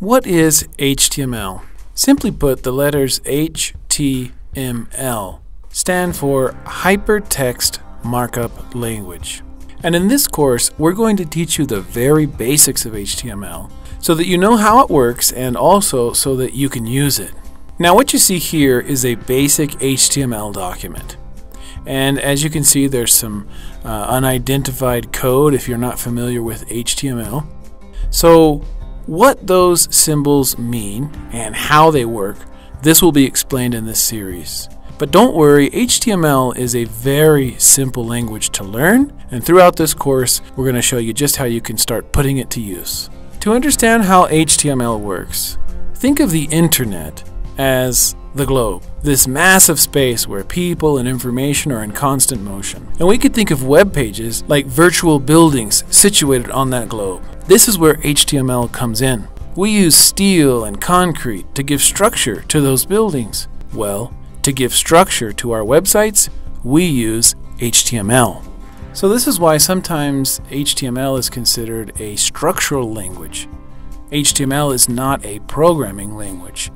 What is HTML? Simply put, the letters HTML stand for Hypertext Markup Language. And in this course, we're going to teach you the very basics of HTML so that you know how it works and also so that you can use it. Now what you see here is a basic HTML document. And as you can see, there's some uh, unidentified code if you're not familiar with HTML. So what those symbols mean and how they work, this will be explained in this series. But don't worry, HTML is a very simple language to learn, and throughout this course, we're going to show you just how you can start putting it to use. To understand how HTML works, think of the internet as the globe, this massive space where people and information are in constant motion. And we could think of web pages like virtual buildings situated on that globe. This is where HTML comes in. We use steel and concrete to give structure to those buildings. Well, to give structure to our websites, we use HTML. So this is why sometimes HTML is considered a structural language. HTML is not a programming language,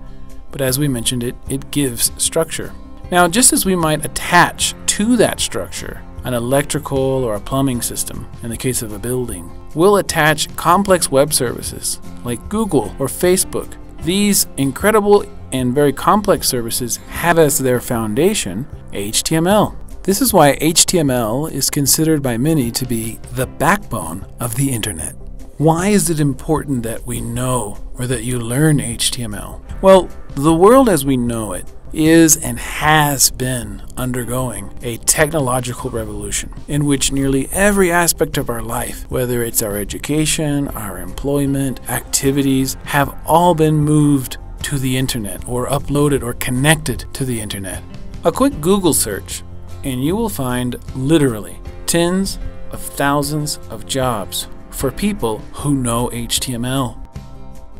but as we mentioned it, it gives structure. Now just as we might attach to that structure an electrical or a plumbing system in the case of a building, we'll attach complex web services like Google or Facebook. These incredible and very complex services have as their foundation HTML. This is why HTML is considered by many to be the backbone of the internet. Why is it important that we know or that you learn HTML? Well, the world as we know it is and has been undergoing a technological revolution in which nearly every aspect of our life, whether it's our education, our employment, activities, have all been moved to the internet or uploaded or connected to the internet. A quick Google search and you will find literally tens of thousands of jobs for people who know HTML.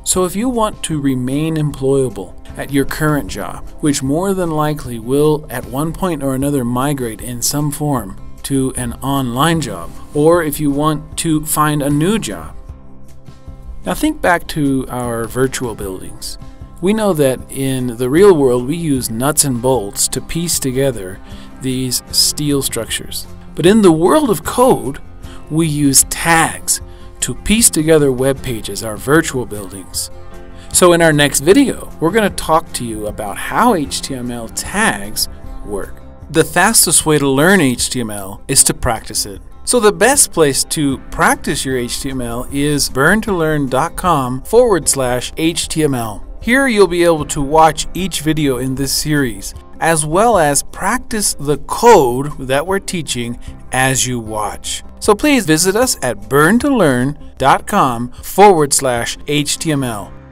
So if you want to remain employable at your current job, which more than likely will at one point or another migrate in some form to an online job, or if you want to find a new job. Now think back to our virtual buildings. We know that in the real world we use nuts and bolts to piece together these steel structures. But in the world of code, we use tags to piece together web pages, our virtual buildings. So in our next video, we're going to talk to you about how HTML tags work. The fastest way to learn HTML is to practice it. So the best place to practice your HTML is burntolearn.com forward slash HTML. Here you'll be able to watch each video in this series, as well as practice the code that we're teaching as you watch. So please visit us at burntolearn.com forward slash HTML.